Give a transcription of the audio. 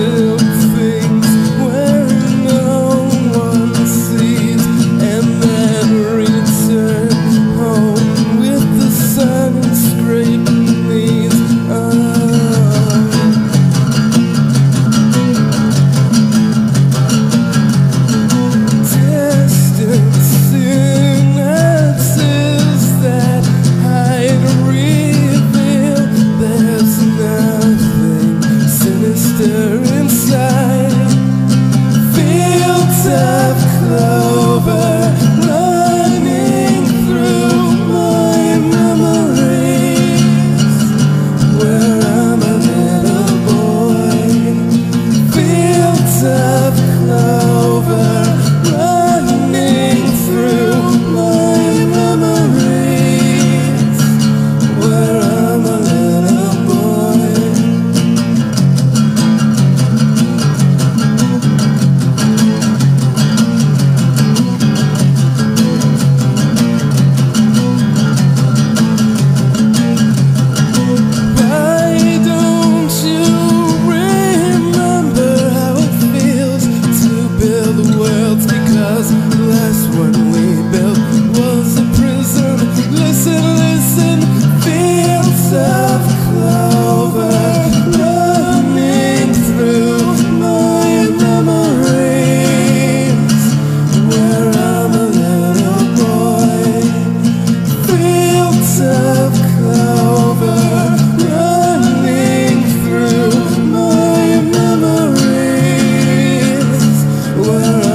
good. of clothes. world.